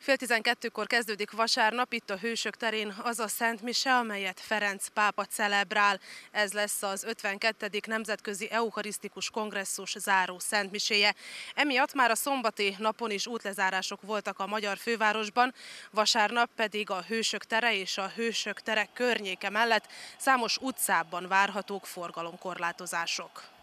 Fél tizenkettőkor kezdődik vasárnap itt a Hősök terén az a Szent Mise, amelyet Ferenc pápa celebrál. Ez lesz az 52. Nemzetközi Eucharisztikus Kongresszus záró Szent Miséje. Emiatt már a szombati napon is útlezárások voltak a magyar fővárosban, vasárnap pedig a Hősök tere és a Hősök tere környéke mellett számos utcában várhatók forgalomkorlátozások.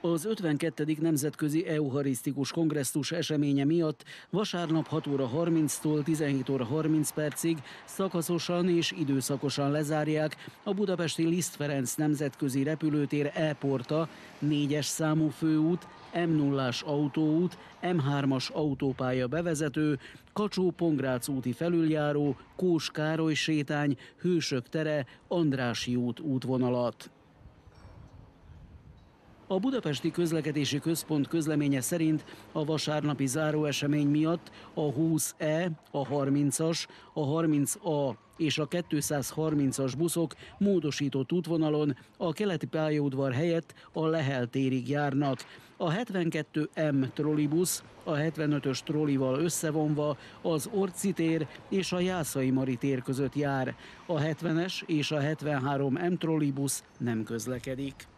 Az 52. Nemzetközi Eucharisztikus Kongresszus eseménye miatt vasárnap 6 óra 30-tól 17 óra 30 percig szakaszosan és időszakosan lezárják a budapesti Liszt Ferenc Nemzetközi Repülőtér e-porta 4-es számú főút, M0-as autóút, M3-as autópálya bevezető, Kacsó-Pongrác úti felüljáró, Kós Károly sétány, Hősök tere, Andrási út útvonalat. A Budapesti Közlekedési Központ közleménye szerint a vasárnapi záróesemény miatt a 20E, a 30-as, a 30A és a 230-as buszok módosított útvonalon a keleti pályaudvar helyett a Lehel térig járnak. A 72M trollibusz a 75-ös trollival összevonva az Orci tér és a Jászai Mari tér között jár. A 70-es és a 73M trollibusz nem közlekedik.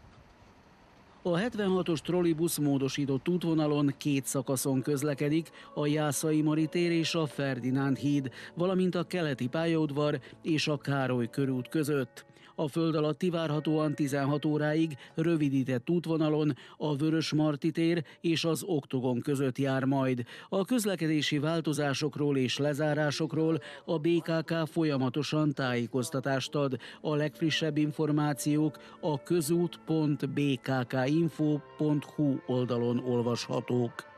A 76-os trollibusz módosított útvonalon két szakaszon közlekedik, a Jászai Mari tér és a Ferdinánd híd, valamint a keleti pályaudvar és a Károly körút között. A föld alatti várhatóan 16 óráig rövidített útvonalon a Vörös Marti tér és az Oktogon között jár majd. A közlekedési változásokról és lezárásokról a BKK folyamatosan tájékoztatást ad. A legfrissebb információk a közút.bkkinfo.hu oldalon olvashatók.